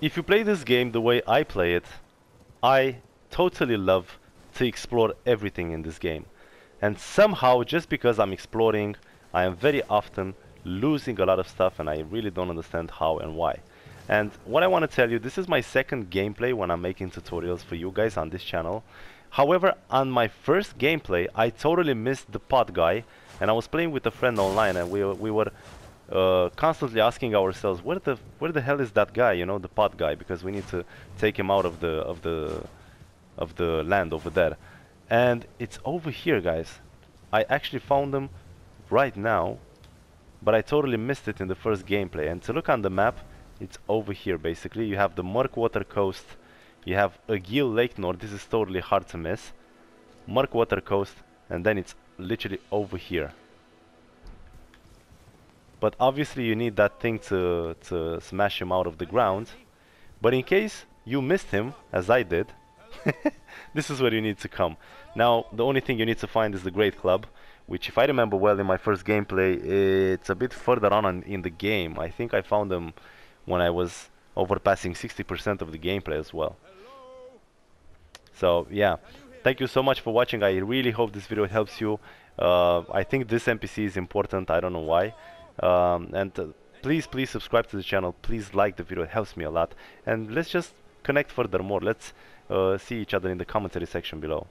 if you play this game the way I play it, I totally love to explore everything in this game. And somehow, just because I'm exploring, I am very often losing a lot of stuff and I really don't understand how and why. And what I want to tell you, this is my second gameplay when I'm making tutorials for you guys on this channel. However, on my first gameplay, I totally missed the pot guy and I was playing with a friend online and we, we were uh, constantly asking ourselves where the where the hell is that guy you know the pot guy? Because we need to take him out of the of the of the land over there. And it's over here guys. I actually found them right now but I totally missed it in the first gameplay. And to look on the map it's over here basically. You have the Murkwater coast. You have Agheel Lake North. This is totally hard to miss. Murkwater coast and then it's literally over here but obviously you need that thing to, to smash him out of the ground. But in case you missed him, as I did, this is where you need to come. Now, the only thing you need to find is the Great Club, which if I remember well in my first gameplay, it's a bit further on in the game. I think I found them when I was overpassing 60% of the gameplay as well. So, yeah. Thank you so much for watching. I really hope this video helps you. Uh, I think this NPC is important. I don't know why um, and uh, please please subscribe to the channel. Please like the video. It helps me a lot. And let's just connect furthermore. Let's uh, see each other in the commentary section below